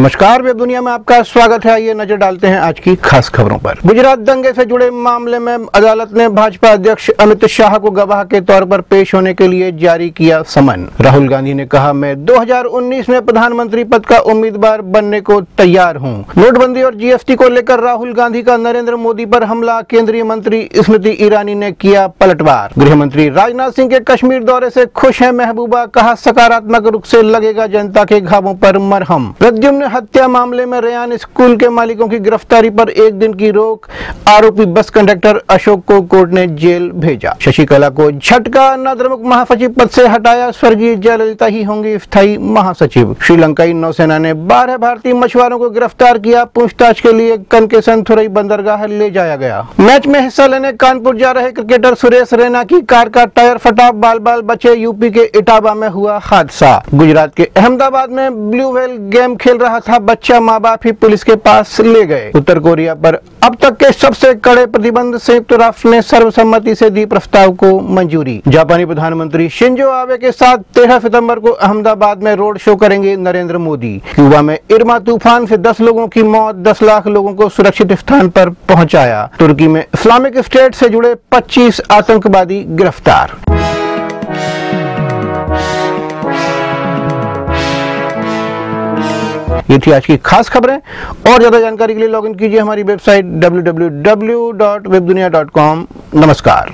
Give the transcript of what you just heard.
नमस्कार, वेब दुनिया में आपका स्वागत है। आइए नज़र डालते हैं आज की खास खबरों पर। गुजरात दंगे से जुड़े मामले में अदालत ने भाजपा अध्यक्ष अमित शाह को गवाह के तौर पर पेश होने के लिए जारी किया समन। राहुल गांधी ने कहा, मैं 2019 में प्रधानमंत्री पद का उम्मीदवार बनने को तैयार हूँ। नोटबंदी और जीएसटी को लेकर राहुल गांधी का नरेंद्र मोदी पर हमला, केंद्रीय मंत्री स्मृति ईरानी ने किया पलटवार। गृह मंत्री राजनाथ सिंह के कश्मीर दौरे से खुश है महबूबा, कहा, सकारात्मक रूप से लगेगा जनता के घावों पर मरहम। प्रद्युम्न हत्या मामले में रेयान स्कूल के मालिकों की गिरफ्तारी पर एक दिन की रोक, आरोपी बस कंडक्टर अशोक को कोर्ट ने जेल भेजा। शशिकला को झटका नद्रमुख महासचिव पद से हटाया, स्वर्गीय जयललिता ही होंगी स्थायी महासचिव। श्रीलंकाई नौसेना ने बारह भारतीय मछुआरों को गिरफ़्तार किया। पूछताछ के लिए कन के संथुरई बंदरगाह ले जाया गया। मैच में हिस्सा लेने कानपुर जा रहे क्रिकेटर सुरेश रैना की कार का टायर फटा बाल बाल बचे, यूपी के इटावा में हुआ हादसा। गुजरात के अहमदाबाद में ब्लू व्हेल गेम खेल रहा था, बच्चा माँ बाप ही पुलिस के पास ले गए। उत्तर कोरिया पर अब तक के सबसे कड़े प्रतिबंध संयुक्त राष्ट्र ने सर्वसम्मति से दी प्रस्ताव को मंजूरी। जापानी प्रधानमंत्री शिंजो आबे के साथ 13 सितंबर को अहमदाबाद में रोड शो करेंगे नरेंद्र मोदी। क्यूबा में इरमा तूफ़ान से 10 लोगों की मौत 10 लाख लोगों को सुरक्षित स्थान पर पहुँचाया। तुर्की में इस्लामिक स्टेट से जुड़े 25 आतंकवादी गिरफ़्तार। ये थी आज की खास खबरें। और ज़्यादा जानकारी के लिए लॉगिन कीजिए हमारी वेबसाइट डब्ल्यू नमस्कार।